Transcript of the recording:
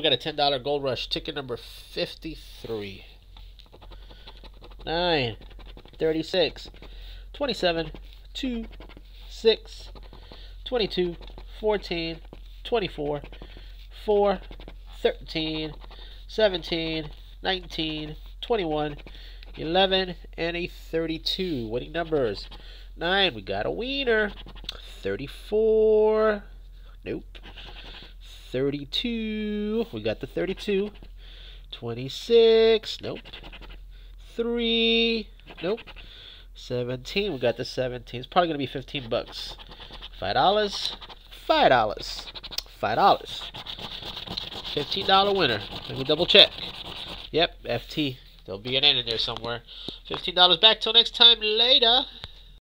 We got a $10 Gold Rush ticket number 53. 9, 36, 27, 2, 6, 22, 14, 24, 4, 13, 17, 19, 21, 11, and a 32. Winning numbers 9, we got a wiener. 34, nope. 32, we got the 32. 26, nope. 3, nope. 17, we got the 17. It's probably going to be 15 bucks. $5, $5, $5. $15 winner. Let me double check. Yep, FT. There'll be an N in there somewhere. $15 back till next time. Later.